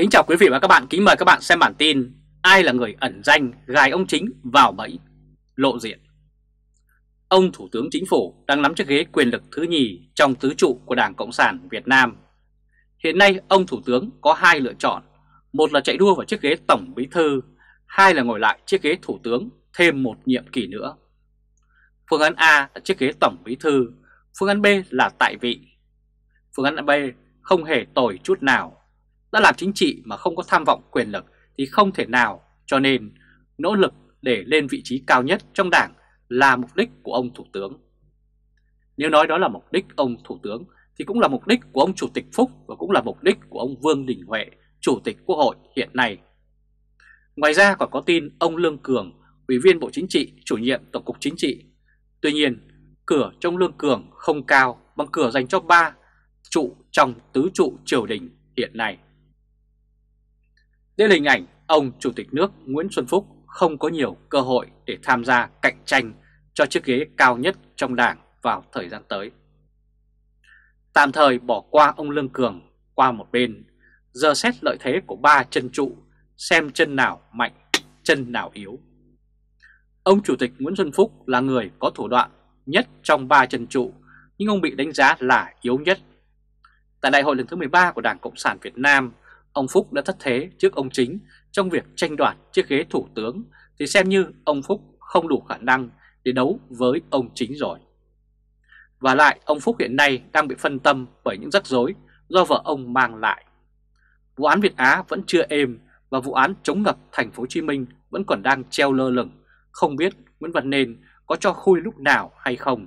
Kính chào quý vị và các bạn, kính mời các bạn xem bản tin Ai là người ẩn danh gài ông chính vào bẫy, lộ diện. Ông Thủ tướng Chính phủ đang nắm chiếc ghế quyền lực thứ nhì trong tứ trụ của Đảng Cộng sản Việt Nam. Hiện nay ông Thủ tướng có hai lựa chọn. Một là chạy đua vào chiếc ghế Tổng Bí Thư Hai là ngồi lại chiếc ghế Thủ tướng thêm một nhiệm kỳ nữa. Phương án A là chiếc ghế Tổng Bí Thư Phương án B là tại vị. Phương án B không hề tồi chút nào đã làm chính trị mà không có tham vọng quyền lực thì không thể nào, cho nên nỗ lực để lên vị trí cao nhất trong đảng là mục đích của ông Thủ tướng. Nếu nói đó là mục đích ông Thủ tướng thì cũng là mục đích của ông Chủ tịch Phúc và cũng là mục đích của ông Vương Đình Huệ, Chủ tịch Quốc hội hiện nay. Ngoài ra còn có tin ông Lương Cường, Ủy viên Bộ Chính trị, chủ nhiệm Tổng cục Chính trị. Tuy nhiên, cửa trong Lương Cường không cao bằng cửa dành cho ba trụ trong tứ trụ triều đình hiện nay. Đây là hình ảnh ông Chủ tịch nước Nguyễn Xuân Phúc không có nhiều cơ hội để tham gia cạnh tranh cho chiếc ghế cao nhất trong đảng vào thời gian tới. Tạm thời bỏ qua ông Lương Cường qua một bên, giờ xét lợi thế của ba chân trụ, xem chân nào mạnh, chân nào yếu. Ông Chủ tịch Nguyễn Xuân Phúc là người có thủ đoạn nhất trong ba chân trụ, nhưng ông bị đánh giá là yếu nhất. Tại đại hội lần thứ 13 của Đảng Cộng sản Việt Nam, ông Phúc đã thất thế trước ông Chính trong việc tranh đoạt chiếc ghế thủ tướng thì xem như ông Phúc không đủ khả năng để đấu với ông Chính rồi. Và lại ông Phúc hiện nay đang bị phân tâm bởi những rắc rối do vợ ông mang lại. Vụ án Việt Á vẫn chưa êm và vụ án chống ngập thành phố Hồ Chí Minh vẫn còn đang treo lơ lửng, không biết Nguyễn Văn Nên có cho khui lúc nào hay không.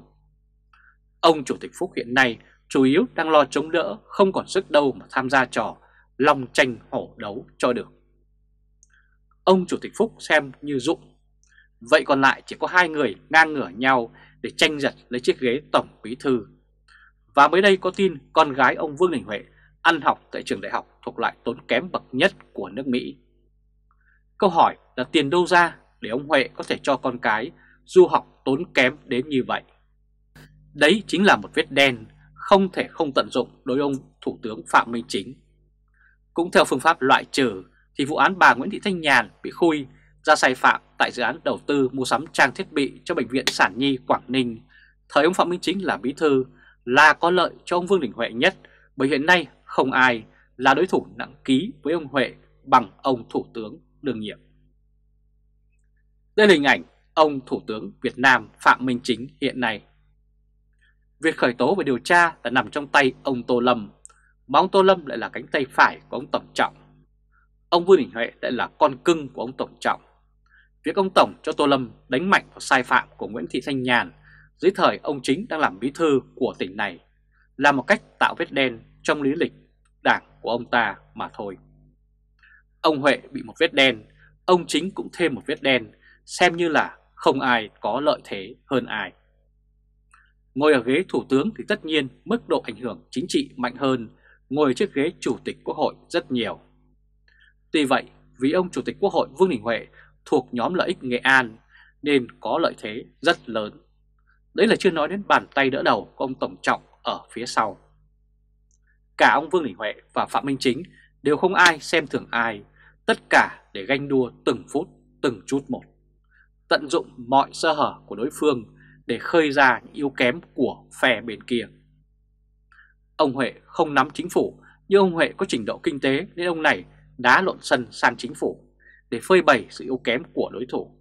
Ông Chủ tịch Phúc hiện nay chủ yếu đang lo chống đỡ, không còn sức đâu mà tham gia trò long tranh hổ đấu cho được. Ông Chủ tịch Phúc xem như dụng. Vậy còn lại chỉ có hai người ngang ngửa nhau để tranh giật lấy chiếc ghế Tổng Bí Thư. Và mới đây có tin con gái ông Vương Đình Huệ ăn học tại trường đại học thuộc loại tốn kém bậc nhất của nước Mỹ. Câu hỏi là tiền đâu ra để ông Huệ có thể cho con cái du học tốn kém đến như vậy? Đấy chính là một vết đen không thể không tận dụng đối ông Thủ tướng Phạm Minh Chính. Cũng theo phương pháp loại trừ, thì vụ án bà Nguyễn Thị Thanh Nhàn bị khui ra sai phạm tại dự án đầu tư mua sắm trang thiết bị cho Bệnh viện Sản Nhi, Quảng Ninh. Thời ông Phạm Minh Chính là bí thư, là có lợi cho ông Vương Đình Huệ nhất, bởi hiện nay không ai là đối thủ nặng ký với ông Huệ bằng ông Thủ tướng đương nhiệm. Đây là hình ảnh ông Thủ tướng Việt Nam Phạm Minh Chính hiện nay. Việc khởi tố và điều tra đã nằm trong tay ông Tô Lâm mà ông Tô Lâm lại là cánh tay phải của ông Tổng Trọng. Ông Vương Đình Huệ lại là con cưng của ông Tổng Trọng. Việc ông Tổng cho Tô Lâm đánh mạnh vào sai phạm của Nguyễn Thị Thanh Nhàn dưới thời ông Chính đang làm bí thư của tỉnh này là một cách tạo vết đen trong lý lịch đảng của ông ta mà thôi. Ông Huệ bị một vết đen, ông Chính cũng thêm một vết đen, xem như là không ai có lợi thế hơn ai. Ngồi ở ghế thủ tướng thì tất nhiên mức độ ảnh hưởng chính trị mạnh hơn ngồi chiếc ghế Chủ tịch Quốc hội rất nhiều. Tuy vậy, vì ông Chủ tịch Quốc hội Vương Đình Huệ thuộc nhóm lợi ích Nghệ An nên có lợi thế rất lớn. Đấy là chưa nói đến bàn tay đỡ đầu của ông Tổng Trọng ở phía sau. Cả ông Vương Đình Huệ và Phạm Minh Chính đều không ai xem thường ai, tất cả để ganh đua từng phút, từng chút một. Tận dụng mọi sơ hở của đối phương để khơi ra những yếu kém của phe bên kia. Ông Huệ không nắm chính phủ, nhưng ông Huệ có trình độ kinh tế nên ông này đá lộn sân sang chính phủ để phơi bày sự yếu kém của đối thủ.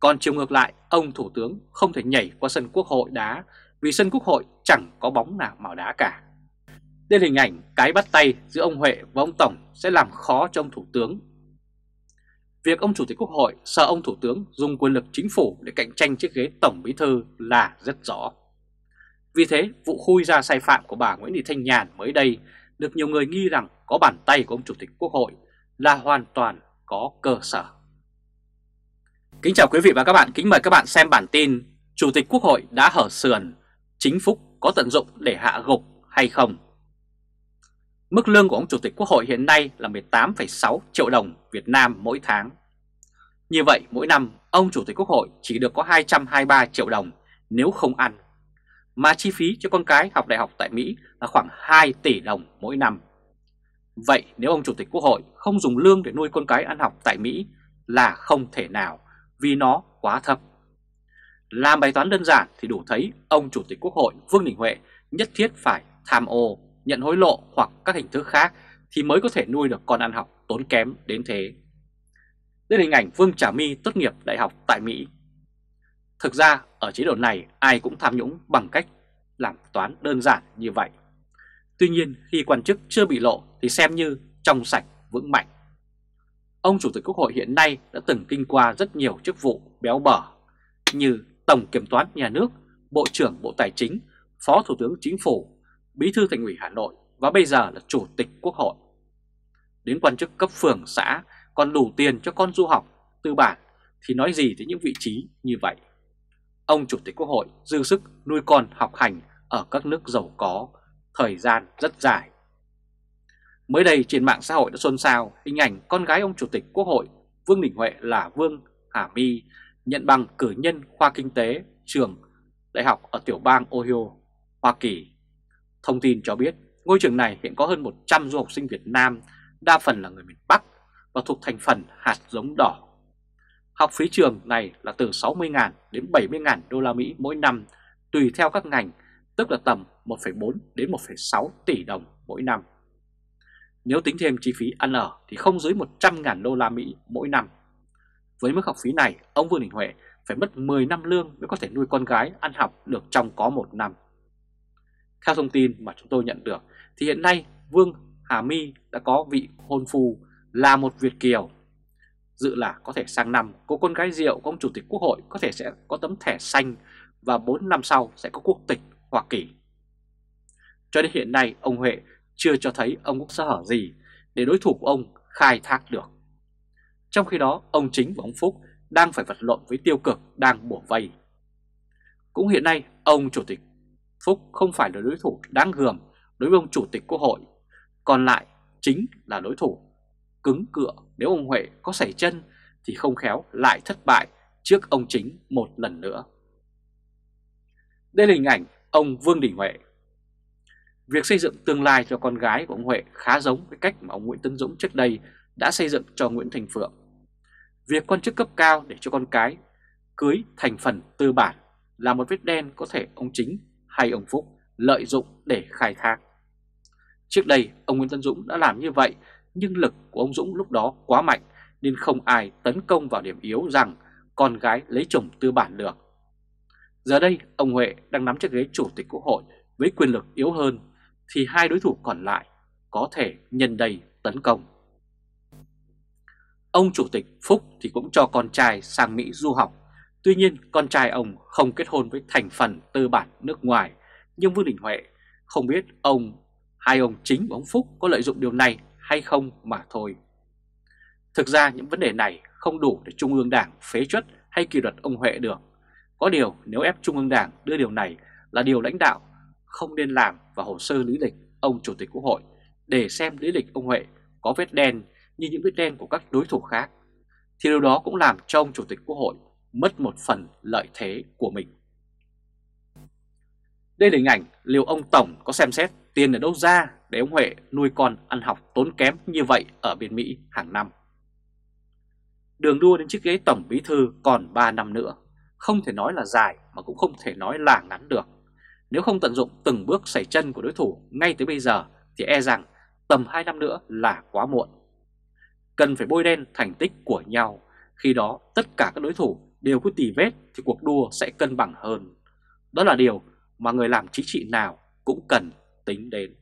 Còn chiều ngược lại, ông Thủ tướng không thể nhảy qua sân quốc hội đá vì sân quốc hội chẳng có bóng nào màu đá cả. Đây là hình ảnh cái bắt tay giữa ông Huệ và ông Tổng sẽ làm khó cho ông Thủ tướng. Việc ông Chủ tịch Quốc hội sợ ông Thủ tướng dùng quyền lực chính phủ để cạnh tranh chiếc ghế Tổng Bí Thư là rất rõ. Vì thế, vụ khui ra sai phạm của bà Nguyễn Thị Thanh Nhàn mới đây được nhiều người nghi rằng có bàn tay của ông Chủ tịch Quốc hội là hoàn toàn có cơ sở. Kính chào quý vị và các bạn, kính mời các bạn xem bản tin Chủ tịch Quốc hội đã hở sườn, chính Phúc có tận dụng để hạ gục hay không? Mức lương của ông Chủ tịch Quốc hội hiện nay là 18,6 triệu đồng Việt Nam mỗi tháng. Như vậy mỗi năm ông Chủ tịch Quốc hội chỉ được có 223 triệu đồng nếu không ăn mà chi phí cho con cái học đại học tại Mỹ là khoảng 2 tỷ đồng mỗi năm. Vậy nếu ông Chủ tịch Quốc hội không dùng lương để nuôi con cái ăn học tại Mỹ là không thể nào vì nó quá thấp. Làm bài toán đơn giản thì đủ thấy ông Chủ tịch Quốc hội Vương Đình Huệ nhất thiết phải tham ô, nhận hối lộ hoặc các hình thức khác thì mới có thể nuôi được con ăn học tốn kém đến thế. Đây là hình ảnh Vương Trà My tốt nghiệp đại học tại Mỹ. Thực ra ở chế độ này ai cũng tham nhũng bằng cách làm toán đơn giản như vậy. Tuy nhiên khi quan chức chưa bị lộ thì xem như trong sạch vững mạnh. Ông Chủ tịch Quốc hội hiện nay đã từng kinh qua rất nhiều chức vụ béo bở như Tổng Kiểm toán Nhà nước, Bộ trưởng Bộ Tài chính, Phó Thủ tướng Chính phủ, Bí thư Thành ủy Hà Nội và bây giờ là Chủ tịch Quốc hội. Đến quan chức cấp phường xã còn đủ tiền cho con du học, tư bản thì nói gì tới những vị trí như vậy. Ông Chủ tịch Quốc hội dư sức nuôi con học hành ở các nước giàu có, thời gian rất dài. Mới đây trên mạng xã hội đã xôn xao hình ảnh con gái ông Chủ tịch Quốc hội Vương Đình Huệ là Vương Hà My nhận bằng cử nhân khoa kinh tế trường đại học ở tiểu bang Ohio, Hoa Kỳ. Thông tin cho biết ngôi trường này hiện có hơn 100 du học sinh Việt Nam, đa phần là người miền Bắc và thuộc thành phần hạt giống đỏ. Học phí trường này là từ 60.000 đến 70.000 đô la Mỹ mỗi năm, tùy theo các ngành, tức là tầm 1,4 đến 1,6 tỷ đồng mỗi năm. Nếu tính thêm chi phí ăn ở thì không dưới 100.000 đô la Mỹ mỗi năm. Với mức học phí này, ông Vương Đình Huệ phải mất 10 năm lương mới có thể nuôi con gái ăn học được trong có một năm. Theo thông tin mà chúng tôi nhận được thì hiện nay Vương Hà My đã có vị hôn phu là một Việt Kiều. Dự là có thể sang năm cô con gái rượu của ông Chủ tịch Quốc hội có thể sẽ có tấm thẻ xanh và 4 năm sau sẽ có quốc tịch Hoa Kỳ. Cho đến hiện nay ông Huệ chưa cho thấy ông có sơ hở gì để đối thủ của ông khai thác được. Trong khi đó, ông Chính và ông Phúc đang phải vật lộn với tiêu cực đang bổ vây. Cũng hiện nay, ông Chủ tịch Phúc không phải là đối thủ đáng gờm đối với ông Chủ tịch Quốc hội, còn lại chính là đối thủ cứng cựa nếu ông Huệ có sảy chân thì không khéo lại thất bại trước ông Chính một lần nữa. Đây là hình ảnh ông Vương Đình Huệ. Việc xây dựng tương lai cho con gái của ông Huệ khá giống với cách mà ông Nguyễn Tấn Dũng trước đây đã xây dựng cho Nguyễn Thành Phượng. Việc quan chức cấp cao để cho con cái cưới thành phần tư bản là một vết đen có thể ông Chính hay ông Phúc lợi dụng để khai thác. Trước đây, ông Nguyễn Tân Dũng đã làm như vậy, nhưng lực của ông Dũng lúc đó quá mạnh nên không ai tấn công vào điểm yếu rằng con gái lấy chồng tư bản được. Giờ đây, ông Huệ đang nắm chiếc ghế chủ tịch quốc hội với quyền lực yếu hơn, thì hai đối thủ còn lại có thể nhân đây tấn công. Ông chủ tịch Phúc thì cũng cho con trai sang Mỹ du học. Tuy nhiên con trai ông không kết hôn với thành phần tư bản nước ngoài. Nhưng Vương Đình Huệ không biết ông hai ông chính và ông Phúc có lợi dụng điều này hay không mà thôi. Thực ra những vấn đề này không đủ để Trung ương Đảng phế chuất hay kỷ luật ông Huệ được. Có điều nếu ép Trung ương Đảng đưa điều này là điều lãnh đạo không nên làm vào hồ sơ lý lịch ông Chủ tịch Quốc hội để xem lý lịch ông Huệ có vết đen như những vết đen của các đối thủ khác, thì điều đó cũng làm cho ông Chủ tịch Quốc hội mất một phần lợi thế của mình. Đây là hình ảnh liệu ông Tổng có xem xét tiền ở đâu ra để ông Huệ nuôi con ăn học tốn kém như vậy ở bên Mỹ hàng năm. Đường đua đến chiếc ghế Tổng Bí Thư còn 3 năm nữa, không thể nói là dài mà cũng không thể nói là ngắn được. Nếu không tận dụng từng bước xảy chân của đối thủ ngay tới bây giờ thì e rằng tầm 2 năm nữa là quá muộn cần phải bôi đen thành tích của nhau. Khi đó tất cả các đối thủ đều có tỉ vết thì cuộc đua sẽ cân bằng hơn. Đó là điều mà người làm chính trị nào cũng cần tính đến.